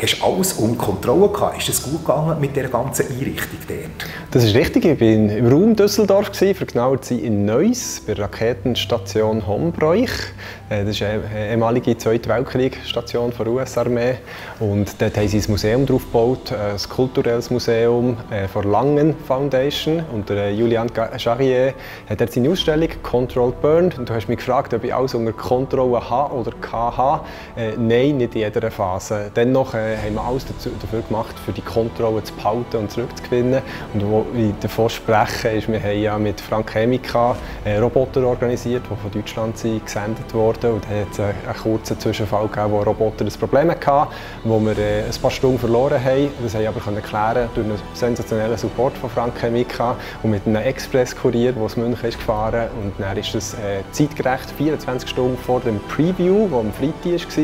Hast du alles unter Kontrolle gehabt? Ist es gut gegangen mit der ganzen Einrichtung dort? Das ist richtig. Ich war im Raum Düsseldorf, für genauer zu in Neuss, bei der Raketenstation Hombräuch. Äh, das ist eine ehemalige Zweite Weltkriegsstation der US-Armee. Und dort haben sie ein Museum drauf gebaut, ein kulturelles Museum äh, von Langen Foundation. Und der Julian Charrier hat dort seine Ausstellung «Controlled Burned». Und du hast mich gefragt, ob ich alles unter Kontrolle habe oder KH. Äh, nein, nicht in jeder Phase. Dennoch äh, haben wir alles dazu, dafür gemacht, für die Kontrolle zu behalten und zurückzugewinnen. Und wo ich davon spreche, ist, wir haben ja mit Frank Chemica äh, Roboter organisiert, die von Deutschland sind gesendet wurden und es hat einen kurzen Zwischenfall gegeben, wo Roboter ein Problem hatten, wo wir äh, ein paar Stunden verloren haben. Das haben wir aber klären durch einen sensationellen Support von Frank Chemica und mit einem Express-Kurier, der aus München ist gefahren und dann ist das äh, zeitgerecht 24 Stunden vor dem Preview, das am Freitag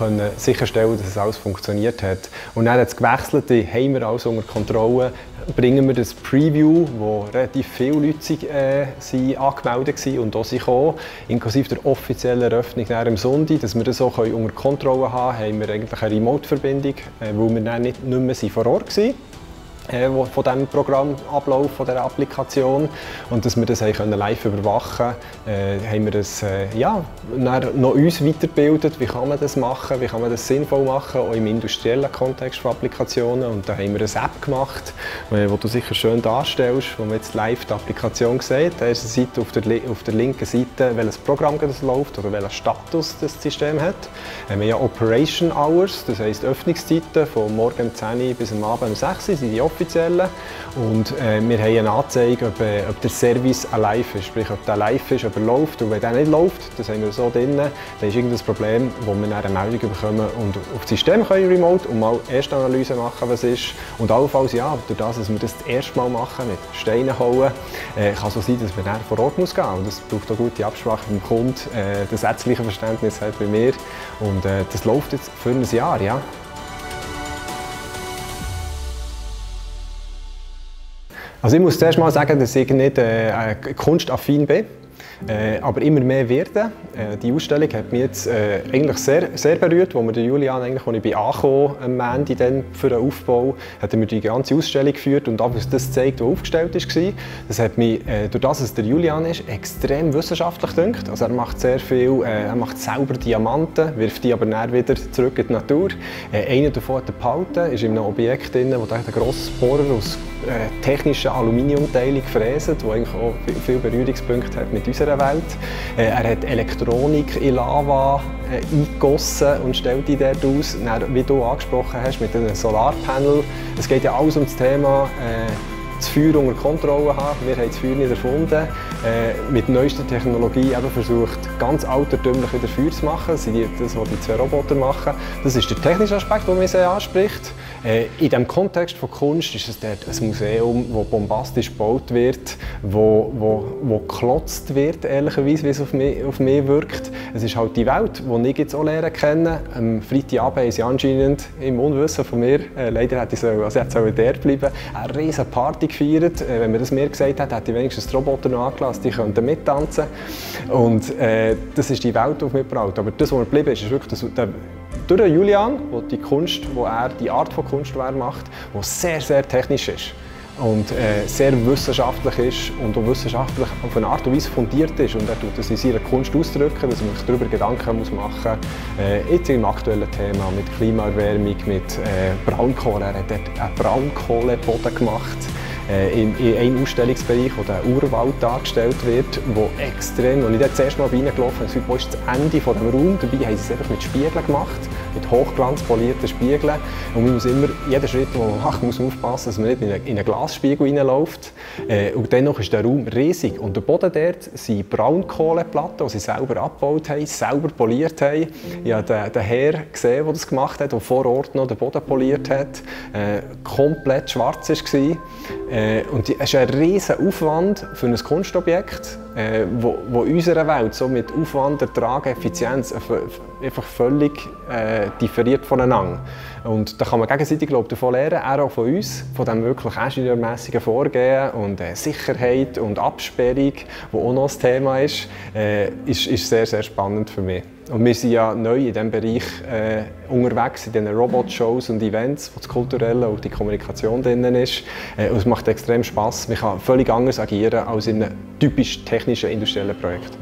war, äh, sicherstellen, dass es alles funktioniert hat. Und dann hat es gewechselt, haben wir alles unter Kontrolle, bringen wir das Preview, wo relativ viele Leute äh, sind angemeldet waren und auch sind gekommen, inklusive der offiziellen Eröffnung am Sonntag, dass wir das auch unter Kontrolle haben haben wir eigentlich eine Remote-Verbindung, äh, weil wir dann nicht, nicht mehr vor Ort waren äh, von diesem Programmablauf, von dieser Applikation. Und dass wir das können live überwachen können, äh, haben wir das, äh, ja, noch uns weitergebildet, wie kann man das machen, wie kann man das sinnvoll machen, auch im industriellen Kontext von Applikationen. Und da haben wir eine App gemacht, äh, wo du sicher schön darstellst, wo man jetzt live die Applikation sieht. Da ist eine Seite auf der, auf der linken Seite, welches Programm das läuft oder welchen Status das System hat. Wir haben ja Operation Hours, das heisst Öffnungszeiten von morgen um 10 Uhr bis am Abend um 6 Uhr sind die offiziellen. Und äh, wir haben eine Anzeige, ob, äh, ob, der Service live ist, sprich ob der live ist, ob er läuft. Und wenn der nicht läuft, das haben wir so drin, dann ist irgendein Problem, wo wir dann eine Meldung bekommen und auf das System können remote und mal erste Analyse machen, was ist. Und allenfalls, ja, durch das, dass wir das das erste Mal machen, mit Steinen hauen, äh, kann so sein, dass man dann vor Ort muss gehen muss. Und das braucht auch gute Absprache mit dem Kunden, äh, das ärztliche Verständnis hat bei mir. Und äh, das läuft jetzt für ein Jahr, ja. Also ich muss zuerst mal sagen, dass ich nicht äh, kunstaffin bin. Äh, aber immer mehr werden. Äh, die Ausstellung hat mich jetzt äh, eigentlich sehr, sehr berührt, wo den Julian, eigentlich, als ich bin angekommen am Ende dann für den Aufbau, hat er mir die ganze Ausstellung geführt und alles das gezeigt, was aufgestellt war. Das hat mich, äh, durch das es der Julian ist, extrem wissenschaftlich gedacht. Also er macht sehr viel, äh, er macht selber Diamanten, wirft die aber dann wieder zurück in die Natur. Äh, einer davon hat er behalten, ist in einem Objekt drin, wo der grosses Bohrer aus äh, technischen Aluminiumteilen gefräst, der eigentlich auch viele Berührungspunkte hat mit unserer Welt. Äh, er hat Elektronik in Lava äh, eingegossen und stellt die dort aus. Dann, wie du angesprochen hast, mit einem Solarpanel. Es geht ja alles um das Thema äh, das Feuer unter Kontrolle haben. Wir haben das Feuer nicht erfunden. Äh, mit neuester Technologie eben versucht, ganz altertümlich wieder Feuer zu machen. Das was die zwei Roboter machen. Das ist der technische Aspekt, der mich sehr anspricht. Äh, in diesem Kontext von Kunst ist es dort ein Museum, das bombastisch gebaut wird, wo, wo, wo geklotzt wird, ehrlicherweise, wie es auf mich, auf mich wirkt. Es ist halt die Welt, die ich jetzt auch lernen kennen. Am Freitagabend haben sie anscheinend im Unwissen von mir, äh, leider hätte ich so, also jetzt soll der bleiben, eine riesige Party gefeiert. Äh, wenn man das mir gesagt hat, hätte ich wenigstens die Roboter noch angelassen, die könnten mittanzen. Und äh, das ist die Welt, die mich braucht. Aber das, was mir geblieben ist, ist wirklich das, der, durch Julian, wo die Kunst, wo er die Art von Kunst, die macht, wo sehr, sehr technisch ist und äh, sehr wissenschaftlich ist und auch wissenschaftlich auf eine Art und Weise fundiert ist. Und er tut das in seiner Kunst ausdrücken, dass man sich darüber Gedanken muss machen muss. Äh, jetzt im aktuellen Thema mit Klimaerwärmung, mit äh, Braunkohle, er hat dort einen Braunkohleboden gemacht äh, in, in einem Ausstellungsbereich, wo der Urwald dargestellt wird, wo extrem, und ich dort zuerst mal reingelaufen bin, wo ist das Ende des Raums, dabei haben sie es einfach mit Spiegeln gemacht, mit hochglanzpolierten Spiegeln und man muss immer, jeden Schritt, den man macht, muss aufpassen, dass man nicht in einen, in einen Glasspiegel reinläuft äh, und dennoch ist der Raum riesig und der Boden dort sind Braunkohleplatten, die sie selber abgebaut haben, selber poliert haben. Ich habe den, den Herr gesehen, der das gemacht hat, der vor Ort noch den Boden poliert hat, äh, komplett schwarz war. Äh, und es ist ein riesiger Aufwand für ein Kunstobjekt, äh, wo unserer Welt so mit Aufwand, Ertrag, Effizienz einfach völlig äh, differiert voneinander. Und da kann man gegenseitig glaub, davon lernen, auch von uns, von dem wirklich ingenieurmässigen Vorgehen und äh, Sicherheit und Absperrung, wo auch noch das Thema ist, äh, ist, ist sehr, sehr spannend für mich. Und wir sind ja neu in diesem Bereich äh, unterwegs, in diesen Robot-Shows und Events, wo das Kulturelle und die Kommunikation drin ist. Äh, macht extrem Spass. Man kann völlig anders agieren als in einem typisch technischen industriellen Projekt.